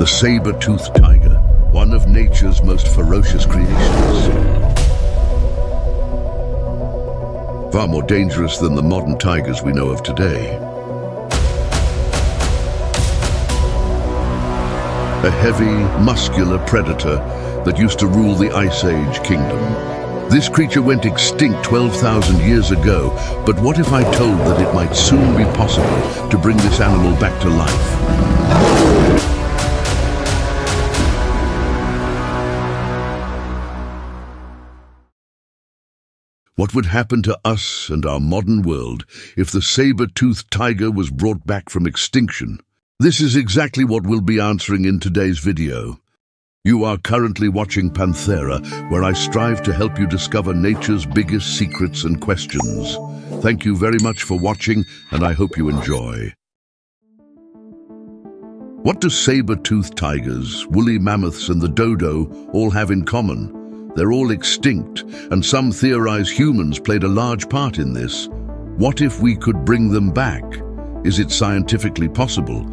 The saber-toothed tiger, one of nature's most ferocious creations. Far more dangerous than the modern tigers we know of today. A heavy, muscular predator that used to rule the Ice Age kingdom. This creature went extinct 12,000 years ago, but what if I told that it might soon be possible to bring this animal back to life? What would happen to us and our modern world if the saber-toothed tiger was brought back from extinction? This is exactly what we'll be answering in today's video. You are currently watching Panthera, where I strive to help you discover nature's biggest secrets and questions. Thank you very much for watching, and I hope you enjoy. What do saber-toothed tigers, woolly mammoths and the dodo all have in common? They're all extinct, and some theorize humans played a large part in this. What if we could bring them back? Is it scientifically possible?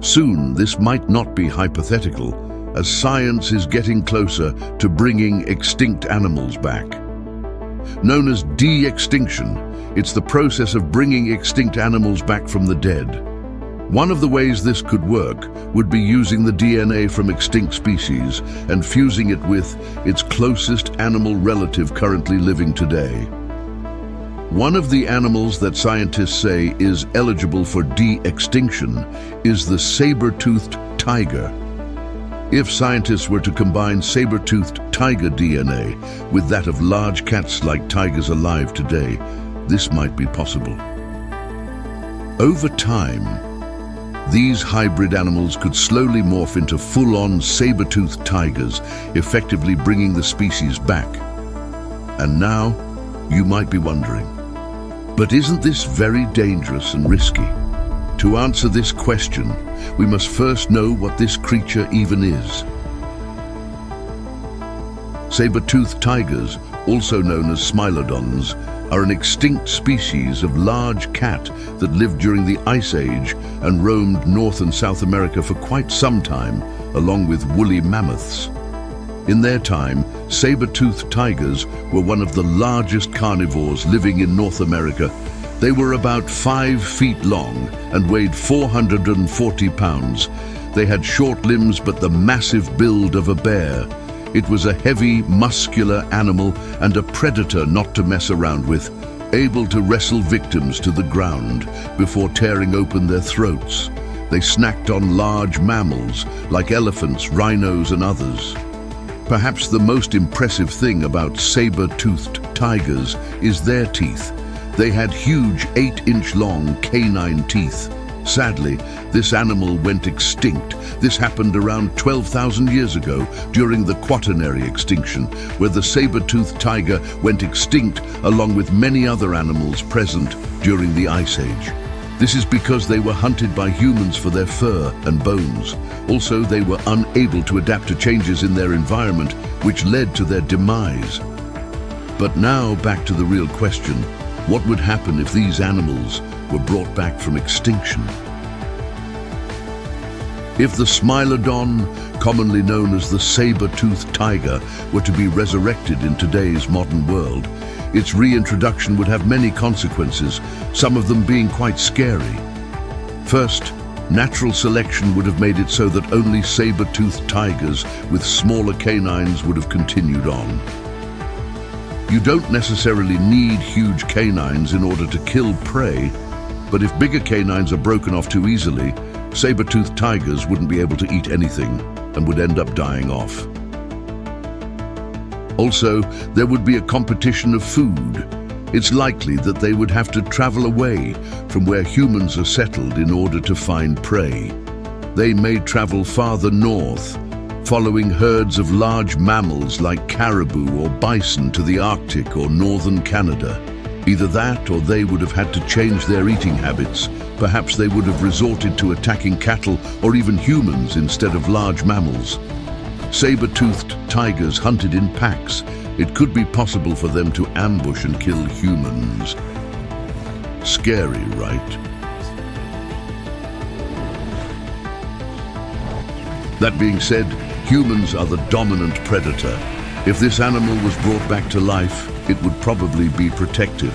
Soon, this might not be hypothetical, as science is getting closer to bringing extinct animals back. Known as de-extinction, it's the process of bringing extinct animals back from the dead. One of the ways this could work would be using the DNA from extinct species and fusing it with its closest animal relative currently living today. One of the animals that scientists say is eligible for de-extinction is the saber-toothed tiger. If scientists were to combine saber-toothed tiger DNA with that of large cats like tigers alive today, this might be possible. Over time, these hybrid animals could slowly morph into full-on saber-toothed tigers, effectively bringing the species back. And now, you might be wondering, but isn't this very dangerous and risky? To answer this question, we must first know what this creature even is. Saber-toothed tigers, also known as smilodons, are an extinct species of large cat that lived during the Ice Age and roamed North and South America for quite some time, along with woolly mammoths. In their time, saber-toothed tigers were one of the largest carnivores living in North America. They were about five feet long and weighed 440 pounds. They had short limbs but the massive build of a bear. It was a heavy, muscular animal and a predator not to mess around with, able to wrestle victims to the ground before tearing open their throats. They snacked on large mammals like elephants, rhinos and others. Perhaps the most impressive thing about saber-toothed tigers is their teeth. They had huge 8-inch long canine teeth Sadly, this animal went extinct. This happened around 12,000 years ago during the Quaternary extinction, where the saber-toothed tiger went extinct along with many other animals present during the Ice Age. This is because they were hunted by humans for their fur and bones. Also, they were unable to adapt to changes in their environment, which led to their demise. But now back to the real question. What would happen if these animals were brought back from extinction. If the Smilodon, commonly known as the saber-toothed tiger, were to be resurrected in today's modern world, its reintroduction would have many consequences, some of them being quite scary. First, natural selection would have made it so that only saber-toothed tigers with smaller canines would have continued on. You don't necessarily need huge canines in order to kill prey, but if bigger canines are broken off too easily, saber-toothed tigers wouldn't be able to eat anything and would end up dying off. Also, there would be a competition of food. It's likely that they would have to travel away from where humans are settled in order to find prey. They may travel farther north, following herds of large mammals like caribou or bison to the Arctic or northern Canada. Either that or they would have had to change their eating habits. Perhaps they would have resorted to attacking cattle or even humans instead of large mammals. Saber-toothed tigers hunted in packs. It could be possible for them to ambush and kill humans. Scary, right? That being said, humans are the dominant predator. If this animal was brought back to life, it would probably be protected.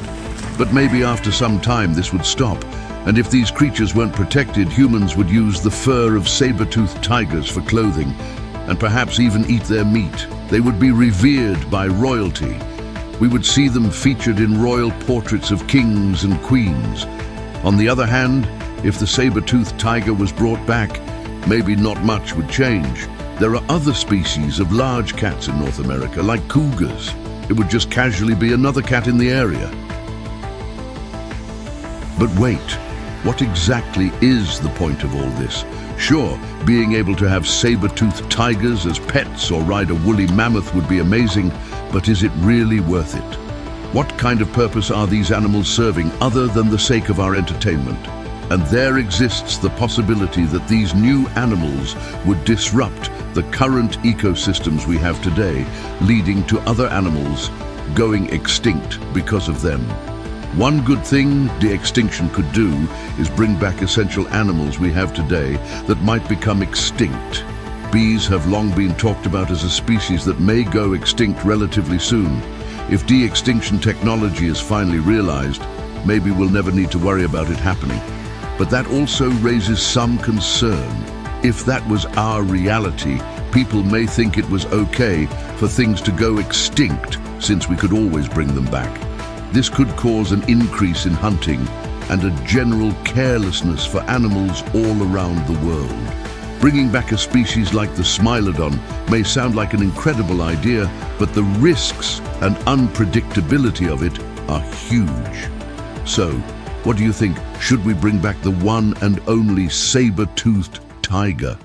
But maybe after some time this would stop, and if these creatures weren't protected, humans would use the fur of saber-toothed tigers for clothing, and perhaps even eat their meat. They would be revered by royalty. We would see them featured in royal portraits of kings and queens. On the other hand, if the saber-toothed tiger was brought back, maybe not much would change. There are other species of large cats in North America, like cougars. It would just casually be another cat in the area. But wait, what exactly is the point of all this? Sure, being able to have saber-toothed tigers as pets or ride a woolly mammoth would be amazing, but is it really worth it? What kind of purpose are these animals serving other than the sake of our entertainment? And there exists the possibility that these new animals would disrupt the current ecosystems we have today, leading to other animals going extinct because of them. One good thing de-extinction could do is bring back essential animals we have today that might become extinct. Bees have long been talked about as a species that may go extinct relatively soon. If de-extinction technology is finally realized, maybe we'll never need to worry about it happening. But that also raises some concern. If that was our reality, people may think it was okay for things to go extinct since we could always bring them back. This could cause an increase in hunting and a general carelessness for animals all around the world. Bringing back a species like the Smilodon may sound like an incredible idea, but the risks and unpredictability of it are huge. So, what do you think? Should we bring back the one and only saber-toothed tiger?